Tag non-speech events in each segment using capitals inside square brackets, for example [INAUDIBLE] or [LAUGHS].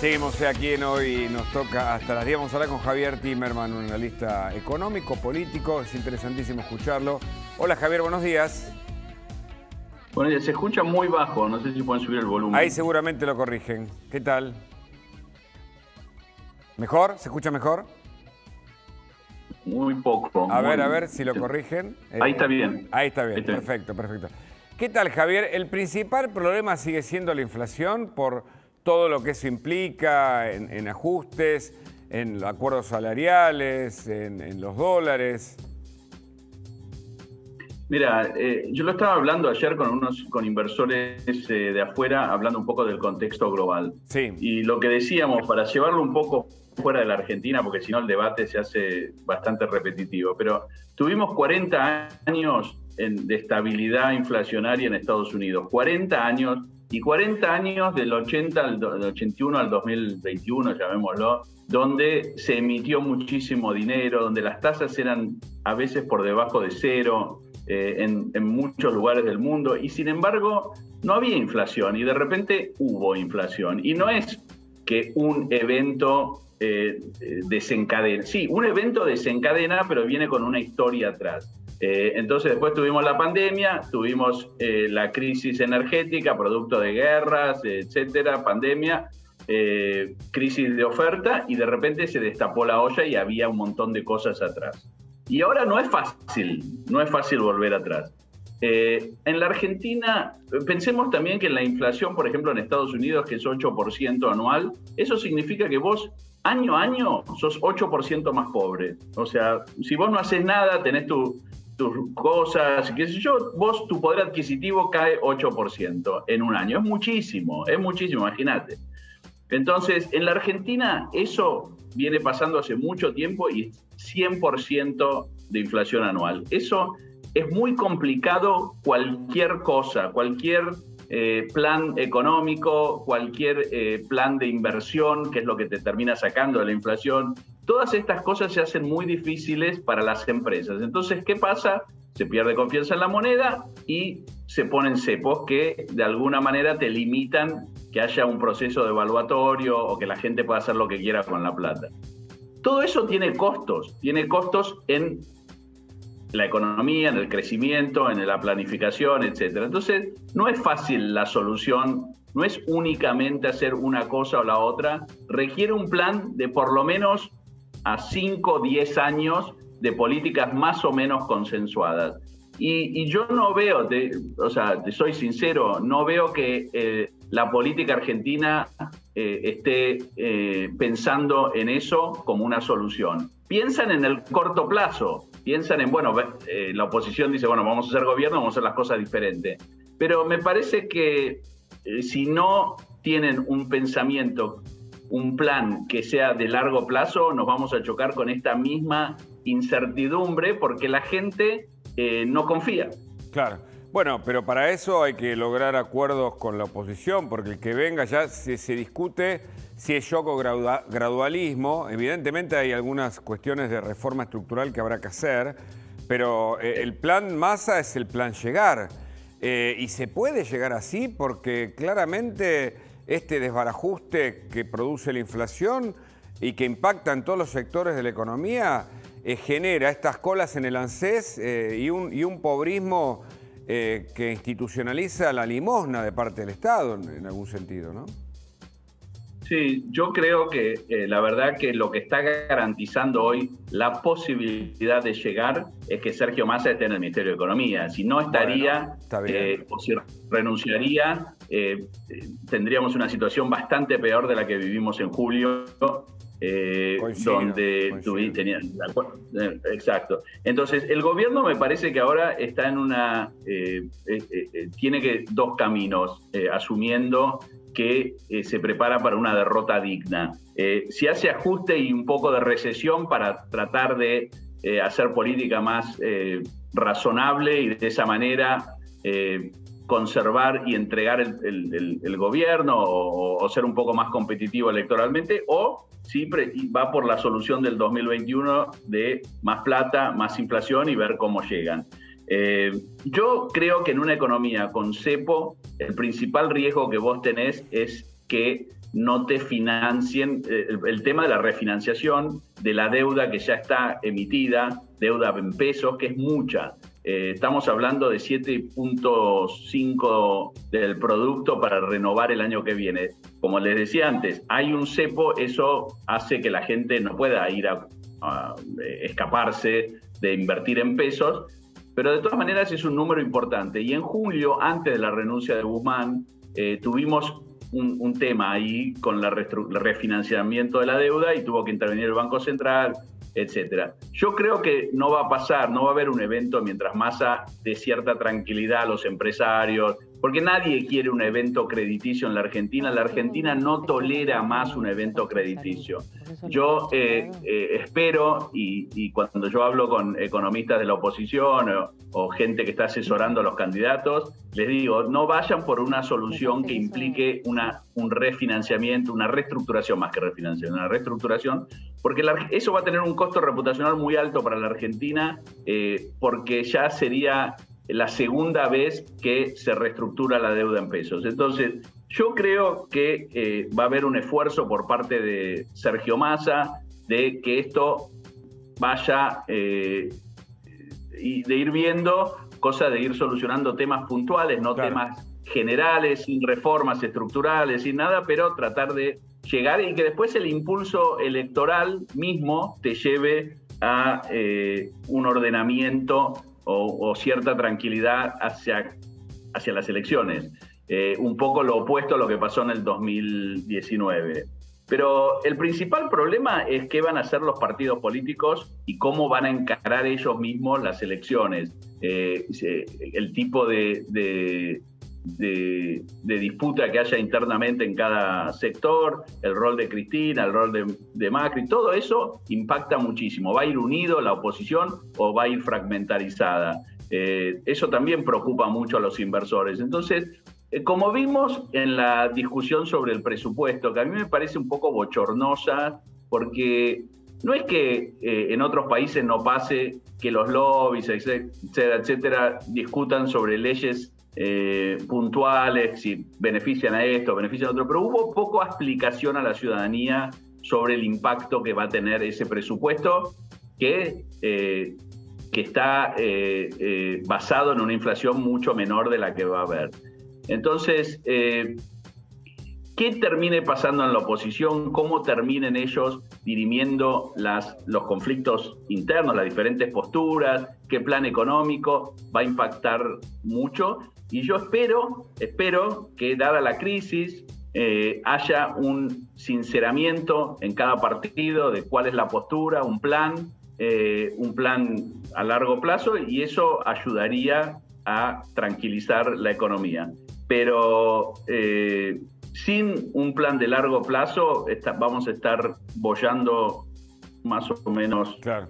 Seguimos aquí en hoy, nos toca hasta las 10. Vamos a hablar con Javier Timerman, un analista económico, político. Es interesantísimo escucharlo. Hola Javier, buenos días. Bueno, se escucha muy bajo, no sé si pueden subir el volumen. Ahí seguramente lo corrigen. ¿Qué tal? ¿Mejor? ¿Se escucha mejor? Muy poco. A ver, a ver si lo corrigen. Ahí está bien. Ahí está bien, perfecto, perfecto. ¿Qué tal, Javier? El principal problema sigue siendo la inflación por todo lo que eso implica en, ajustes, en acuerdos salariales, en, los dólares. Mira, eh, yo lo estaba hablando ayer con unos con inversores eh, de afuera, hablando un poco del contexto global. Sí. Y lo que decíamos, para llevarlo un poco fuera de la Argentina, porque si no el debate se hace bastante repetitivo, pero tuvimos 40 años de estabilidad inflacionaria en Estados Unidos, 40 años y 40 años del 80 al 81 al 2021, llamémoslo, donde se emitió muchísimo dinero, donde las tasas eran a veces por debajo de cero eh, en, muchos lugares del mundo, y sin embargo no había inflación, y de repente hubo inflación. Y no es que un evento eh, desencadena, sí, un evento desencadena, pero viene con una historia atrás. Eh, entonces después tuvimos la pandemia, tuvimos eh, la crisis energética, producto de guerras, etcétera, pandemia, eh, crisis de oferta y de repente se destapó la olla y había un montón de cosas atrás. Y ahora no es fácil, no es fácil volver atrás. en la Argentina, pensemos también que la inflación, por ejemplo, en Estados Unidos, que es 8% anual, eso significa que vos año a año sos 8% más pobre. O sea, si vos no haces nada, tenés tu, tus cosas, qué sé yo, vos tu poder adquisitivo cae 8% en un año. Es muchísimo, es muchísimo, imagínate. Entonces, en la Argentina eso viene pasando hace mucho tiempo y es 100% de inflación anual. Eso es muy complicado cualquier cosa, cualquier eh, plan económico, cualquier eh, plan de inversión, que es lo que te termina sacando de la inflación, Todas estas cosas se hacen muy difíciles para las empresas. Entonces, ¿qué pasa? Se pierde confianza en la moneda y se ponen cepos que de alguna manera te limitan que haya un proceso de evaluatorio o que la gente pueda hacer lo que quiera con la plata. Todo eso tiene costos, tiene costos en la economía, en el crecimiento, en la planificación, etc. Entonces, no es fácil la solución, no es únicamente hacer una cosa o la otra, requiere un plan de por lo menos a 5 o 10 años de políticas más o menos consensuadas. Y, yo no veo, o sea, te soy sincero, no veo que eh, la política argentina eh, esté eh, pensando en eso como una solución. Piensan en el corto plazo, piensan en, bueno, la oposición dice, bueno, vamos a hacer gobierno, vamos a hacer las cosas diferentes. Pero me parece que si no tienen un pensamiento un plan que sea de largo plazo, nos vamos a chocar con esta misma incertidumbre porque la gente eh, no confía. Claro. Bueno, pero para eso hay que lograr acuerdos con la oposición, porque el que venga ya se, discute si es yoco gradualismo. Evidentemente hay algunas cuestiones de reforma estructural que habrá que hacer, pero eh, el plan masa es el plan llegar. Eh, y se puede llegar así porque claramente este desbarajuste que produce la inflación y que impacta en todos los sectores de la economía, eh, genera estas colas en el ANSES eh, y, un, pobrismo eh, que institucionaliza la limosna de parte del Estado, en, algún sentido, ¿no? Sí, yo creo que la verdad que lo que está garantizando hoy la posibilidad de llegar es que Sergio Massa esté en el Ministerio de Economía. Si no estaría, o si renunciaría, eh, tendríamos una situación bastante peor de la que vivimos en julio, eh, donde tenía, eh, exacto. Entonces, el gobierno me parece que ahora está en una, tiene que dos caminos, asumiendo que se prepara para una derrota digna. si hace ajuste y un poco de recesión para tratar de hacer política más razonable y de esa manera conservar y entregar el, gobierno o, ser un poco más competitivo electoralmente, o siempre va por la solución del 2021 de más plata, más inflación y ver cómo llegan. Eh, yo creo que en una economía con cepo, el principal riesgo que vos tenés es que no te financien eh, el, tema de la refinanciación de la deuda que ya está emitida, deuda en pesos, que es mucha. Eh, estamos hablando de 7.5 del producto para renovar el año que viene. Como les decía antes, hay un cepo, eso hace que la gente no pueda ir a, escaparse de invertir en pesos, pero de todas maneras es un número importante. Y en julio, antes de la renuncia de Guzmán, eh, tuvimos un, tema ahí con el refinanciamiento de la deuda y tuvo que intervenir el Banco Central, etcétera. Yo creo que no va a pasar, no va a haber un evento mientras Massa dé cierta tranquilidad a los empresarios, porque nadie quiere un evento crediticio en la Argentina. La Argentina no tolera más un evento crediticio. Yo eh, eh, espero, y, cuando yo hablo con economistas de la oposición o, gente que está asesorando a los candidatos, les digo, no vayan por una solución que implique un refinanciamiento, una reestructuración más que refinanciación, una reestructuración, porque eso va a tener un costo reputacional muy alto para la Argentina, eh, porque ya sería la segunda vez que se reestructura la deuda en pesos. Entonces, yo creo que eh, va a haber un esfuerzo por parte de Sergio Massa de que esto vaya eh, y de ir viendo, cosa de ir solucionando temas puntuales, no temas generales, sin reformas estructurales, sin nada, pero tratar de llegar y que después el impulso electoral mismo te lleve a eh, un ordenamiento o, cierta tranquilidad hacia, hacia las elecciones. Eh, un poco lo opuesto a lo que pasó en el 2019. Pero el principal problema es qué van a hacer los partidos políticos y cómo van a encarar ellos mismos las elecciones. Eh, el tipo de, de, disputa que haya internamente en cada sector, el rol de Cristina, el rol de, Macri, todo eso impacta muchísimo. ¿Va a ir unido la oposición o va a ir fragmentarizada? Eh, eso también preocupa mucho a los inversores. Entonces, eh, como vimos en la discusión sobre el presupuesto, que a mí me parece un poco bochornosa, porque no es que eh, en otros países no pase que los lobbies, etcétera, etcétera, discutan sobre leyes eh, puntuales, si benefician a esto, benefician a otro, pero hubo poco explicación a la ciudadanía sobre el impacto que va a tener ese presupuesto que, eh, que está eh, basado en una inflación mucho menor de la que va a haber. Entonces, ¿qué termine pasando en la oposición? ¿Cómo terminen ellos dirimiendo las, los conflictos internos, las diferentes posturas? ¿Qué plan económico va a impactar mucho? Y yo espero, espero que dada la crisis eh, haya un sinceramiento en cada partido de cuál es la postura, un plan, eh, un plan a largo plazo y eso ayudaría a tranquilizar la economía. Pero eh, sin un plan de largo plazo vamos a estar bollando más o menos claro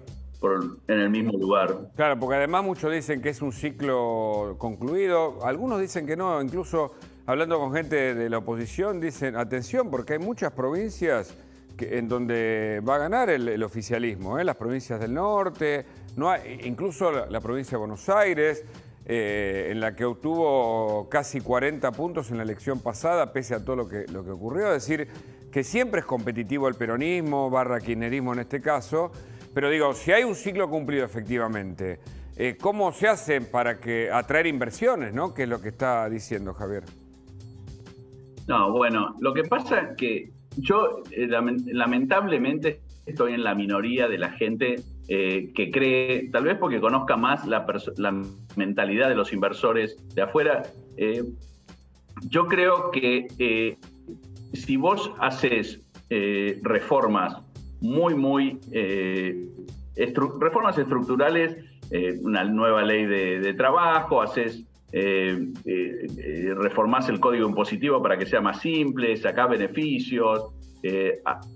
en el mismo lugar. Claro, porque además muchos dicen que es un ciclo concluido, algunos dicen que no, incluso hablando con gente de la oposición dicen, atención, porque hay muchas provincias en donde va a ganar el, oficialismo, ¿eh? las provincias del norte, no incluso la, provincia de Buenos Aires, eh, en la que obtuvo casi 40 puntos en la elección pasada, pese a todo lo que, lo que ocurrió, es decir, que siempre es competitivo el peronismo, barra kirchnerismo en este caso, pero digo, si hay un ciclo cumplido efectivamente, eh, ¿cómo se hace para que atraer inversiones, ¿no? Que es lo que está diciendo Javier. No, bueno, lo que pasa es que yo eh, lamentablemente estoy en la minoría de la gente eh, que cree, tal vez porque conozca más la, mentalidad de los inversores de afuera, yo creo que si vos haces reformas muy, muy eh, reformas estructurales, eh, una nueva ley de, trabajo, haces, eh, reformas el código impositivo para que sea más simple, sacás beneficios,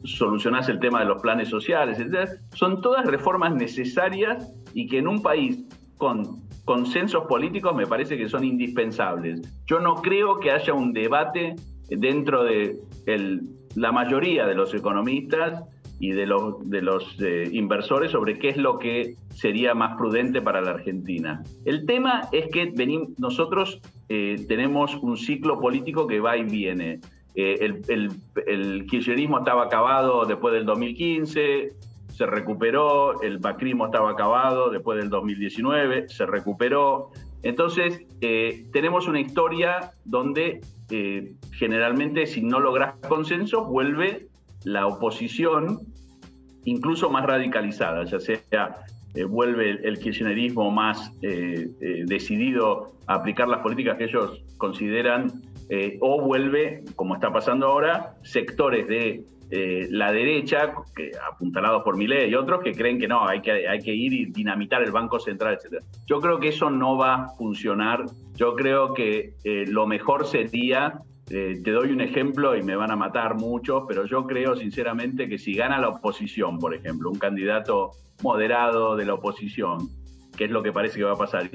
solucionás el tema de los planes sociales, etc. Son todas reformas necesarias y que en un país con consensos políticos me parece que son indispensables. Yo no creo que haya un debate dentro de la mayoría de los economistas y de los, de los eh, inversores sobre qué es lo que sería más prudente para la Argentina. El tema es que venimos, nosotros eh, tenemos un ciclo político que va y viene. el, el, kirchnerismo estaba acabado después del 2015, se recuperó, el macrismo estaba acabado después del 2019, se recuperó. Entonces, tenemos una historia donde generalmente si no logras consenso, vuelve la oposición incluso más radicalizada, ya sea eh, vuelve el, kirchnerismo más eh, eh, decidido a aplicar las políticas que ellos consideran, o vuelve, como está pasando ahora, sectores de la derecha, que, apuntalados por Milei y otros, que creen que no, hay que, hay que ir y dinamitar el Banco Central, etc. Yo creo que eso no va a funcionar. Yo creo que lo mejor sería te doy un ejemplo y me van a matar muchos, pero yo creo sinceramente que si gana la oposición, por ejemplo, un candidato moderado de la oposición, que es lo que parece que va a pasar.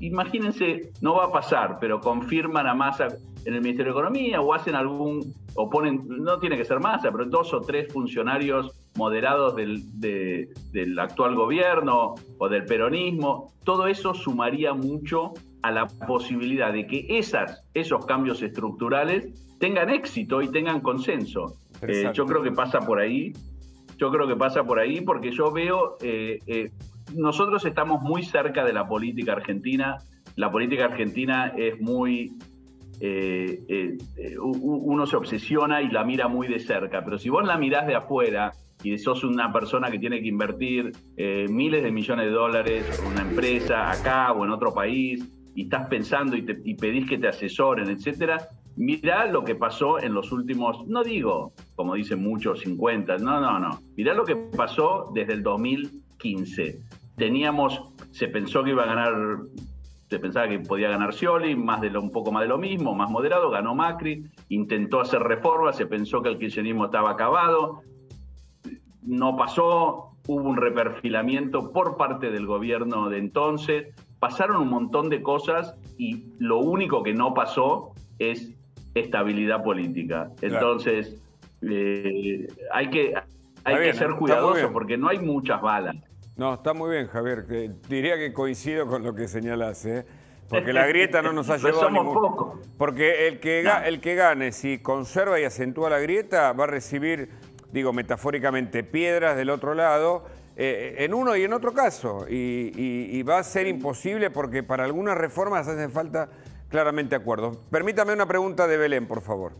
imagínense, no va a pasar, pero confirman a Massa en el Ministerio de Economía o hacen algún, o ponen, no tiene que ser Massa, pero dos o tres funcionarios moderados del, del actual gobierno o del peronismo. Todo eso sumaría mucho a la posibilidad de que esas, esos cambios estructurales tengan éxito y tengan consenso. Eh, yo creo que pasa por ahí. Yo creo que pasa por ahí porque yo veo, eh, eh, nosotros estamos muy cerca de la política argentina, la política argentina es muy, eh, uno se obsesiona y la mira muy de cerca, pero si vos la mirás de afuera y sos una persona que tiene que invertir miles de millones de dólares en una empresa acá o en otro país y estás pensando y, pedís que te asesoren, etcétera, Mirá lo que pasó en los últimos, no digo, como dicen muchos, 50, no, no, no. Mirá lo que pasó desde el 2015. Teníamos, se pensó que iba a ganar, se pensaba que podía ganar Scioli, más de lo, un poco más de lo mismo, más moderado, ganó Macri, intentó hacer reformas, se pensó que el kirchnerismo estaba acabado, no pasó, hubo un reperfilamiento por parte del gobierno de entonces, pasaron un montón de cosas y lo único que no pasó es estabilidad política. Entonces, eh, hay que, hay que ser cuidadoso porque no hay muchas balas. No, está muy bien, Javier. Diría que coincido con lo que señalas, ¿eh? Porque [LAUGHS] la grieta no nos ha llevado a ningún... Porque el que, el que gane, si conserva y acentúa la grieta, va a recibir, digo metafóricamente, piedras del otro lado, eh, en uno y en otro caso. y, va a ser imposible porque para algunas reformas hacen falta Claramente acuerdo. Permítame una pregunta de Belén, por favor.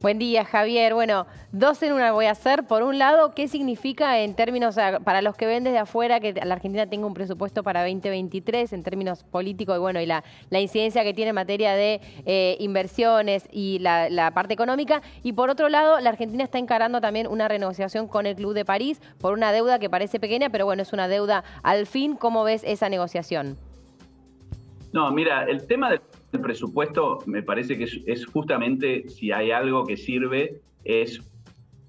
Buen día, Javier. Bueno, dos en una voy a hacer. Por un lado, ¿qué significa en términos, para los que ven desde afuera, que la Argentina tenga un presupuesto para 2023 en términos políticos y bueno, y la, incidencia que tiene en materia de eh, inversiones y la, parte económica? Y por otro lado, la Argentina está encarando también una renegociación con el Club de París por una deuda que parece pequeña, pero bueno, es una deuda al fin. ¿Cómo ves esa negociación? No, mira, el tema del presupuesto me parece que es, justamente si hay algo que sirve es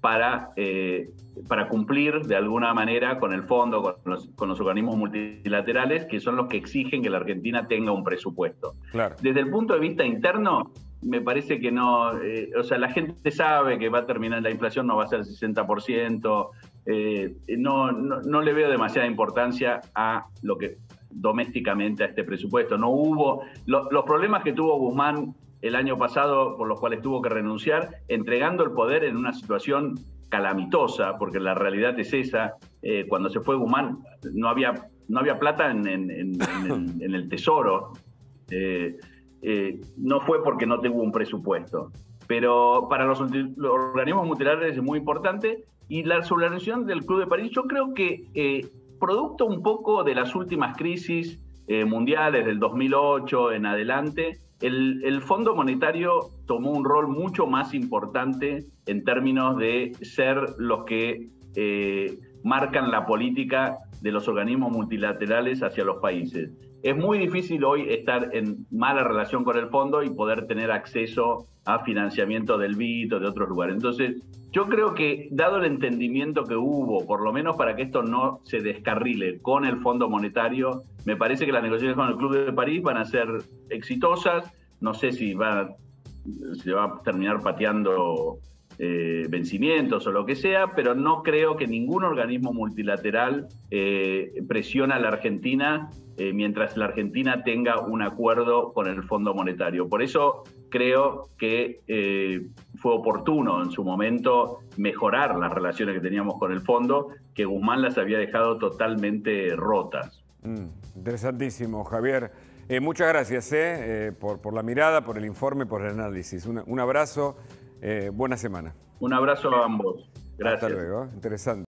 para, eh, para cumplir de alguna manera con el fondo, con los, organismos multilaterales, que son los que exigen que la Argentina tenga un presupuesto. Desde el punto de vista interno, me parece que no, eh, o sea, la gente sabe que va a terminar la inflación, no va a ser el 60%, eh, no, no, no, le veo demasiada importancia a lo que domésticamente a este presupuesto. No hubo los problemas que tuvo Guzmán el año pasado, por los cuales tuvo que renunciar, entregando el poder en una situación calamitosa, porque la realidad es esa. Eh, cuando se fue Guzmán no había, no había plata en, el, tesoro. Eh, eh, no fue porque no tuvo un presupuesto. Pero para los, organismos multilaterales es muy importante. Y la subordinación del Club de París, yo creo que producto un poco de las últimas crisis eh, mundiales del 2008 en adelante, el, Fondo Monetario tomó un rol mucho más importante en términos de ser los que eh, marcan la política de los organismos multilaterales hacia los países. Es muy difícil hoy estar en mala relación con el fondo y poder tener acceso a financiamiento del BIT o de otros lugares. Entonces, yo creo que, dado el entendimiento que hubo, por lo menos para que esto no se descarrile con el Fondo Monetario, me parece que las negociaciones con el Club de París van a ser exitosas. No sé si va, se va a terminar pateando eh, vencimientos o lo que sea, pero no creo que ningún organismo multilateral eh, presiona a la Argentina eh, mientras la Argentina tenga un acuerdo con el Fondo Monetario. Por eso creo que eh, fue oportuno en su momento mejorar las relaciones que teníamos con el fondo, que Guzmán las había dejado totalmente rotas. Mm, interesantísimo, Javier. Muchas gracias por, la mirada, por el informe, por el análisis. un abrazo, buena semana. Un abrazo a ambos. Gracias. Hasta luego, interesante.